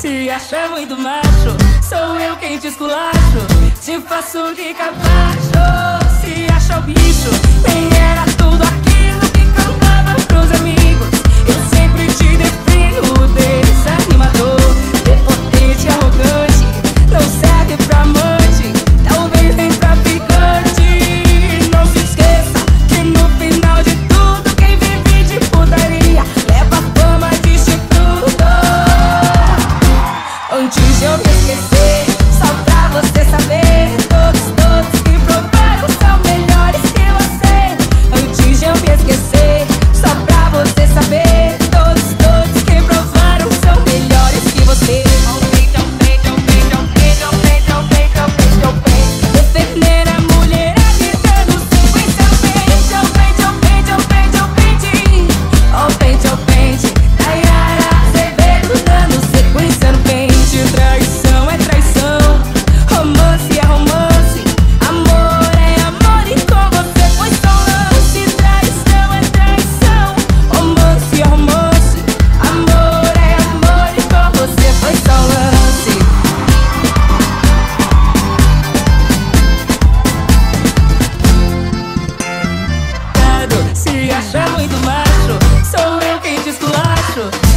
Se acha muito macho, sou eu quem te esculacho Te faço de capacho se acha muito macho. Sou eu quem te esculacho.